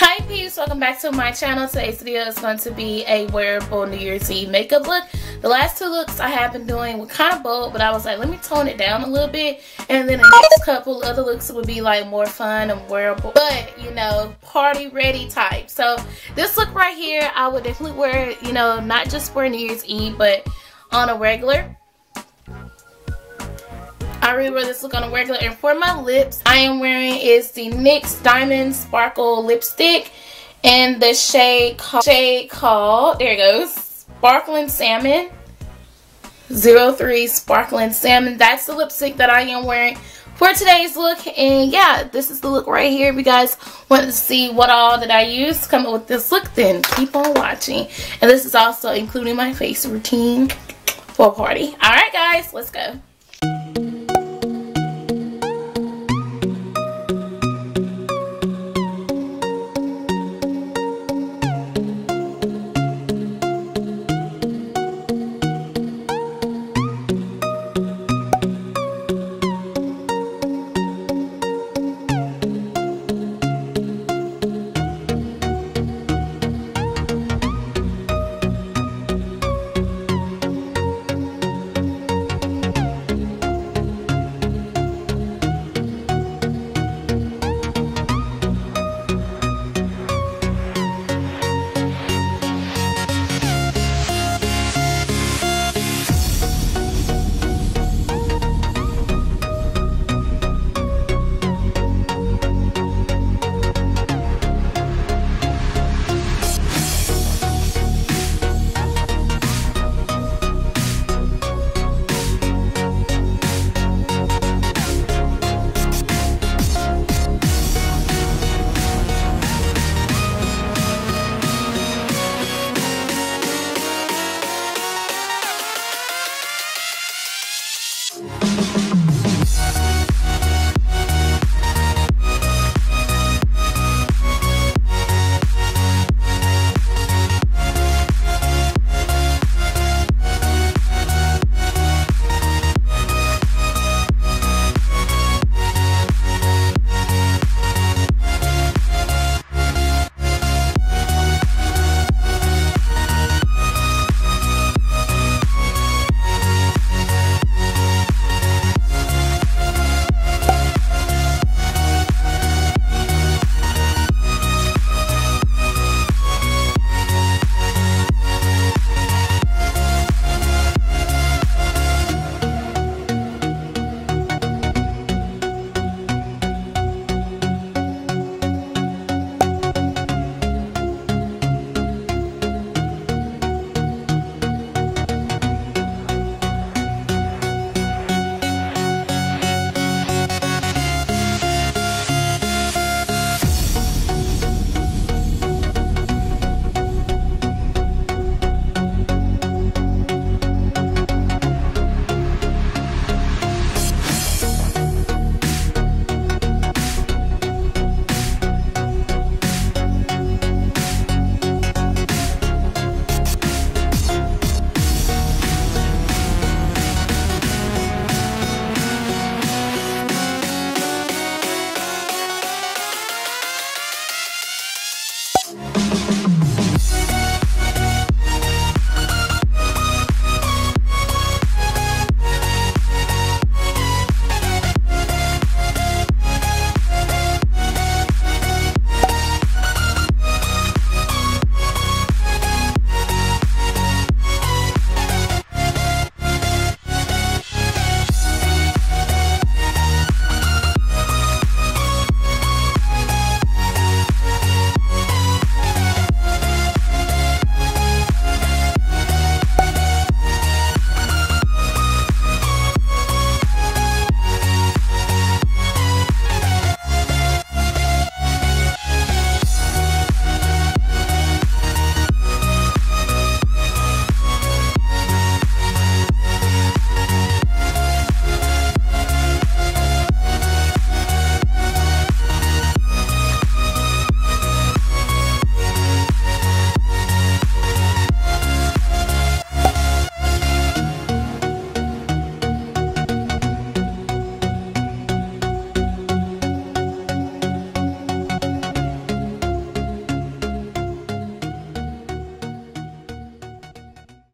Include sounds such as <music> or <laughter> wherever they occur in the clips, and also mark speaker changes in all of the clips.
Speaker 1: Hi peeps, welcome back to my channel. Today's video is going to be a wearable New Year's Eve makeup look. The last two looks I have been doing were kind of bold, but I was like, let me tone it down a little bit. And then the next couple other looks would be like more fun and wearable, but you know, party ready type. So this look right here, I would definitely wear you know, not just for New Year's Eve, but on a regular. I really wear this look on a regular. And for my lips, I am wearing is the NYX Diamond Sparkle Lipstick. And the shade, called, shade called, there it goes, Sparkling Salmon. 03 Sparkling Salmon. That's the lipstick that I am wearing for today's look. And yeah, this is the look right here. If you guys want to see what all that I use come up with this look, then keep on watching. And this is also including my face routine for a party. Alright guys, let's go.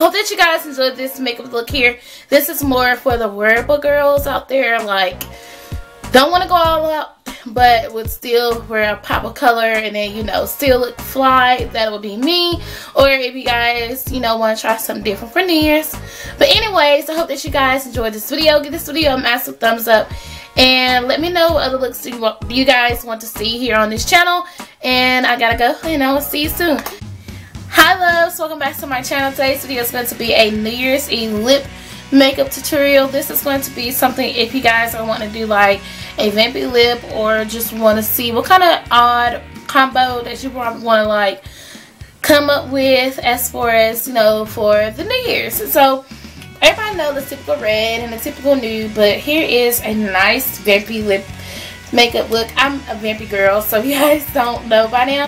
Speaker 1: Hope that you guys enjoyed this makeup look here. This is more for the wearable girls out there. Like, don't want to go all out but would still wear a pop of color and then you know still look fly that would be me or if you guys you know want to try something different for New Year's but anyways I hope that you guys enjoyed this video give this video a massive thumbs up and let me know what other looks you, want, you guys want to see here on this channel and I gotta go and I will see you soon hi loves welcome back to my channel today's video is going to be a New Year's Eve lip makeup tutorial this is going to be something if you guys are wanting to do like a vampy lip or just want to see what kind of odd combo that you want to like come up with as far as you know for the New Year's. So everybody know the typical red and the typical nude, but here is a nice vampy lip makeup look. I'm a vampy girl, so <laughs> you guys don't know by now.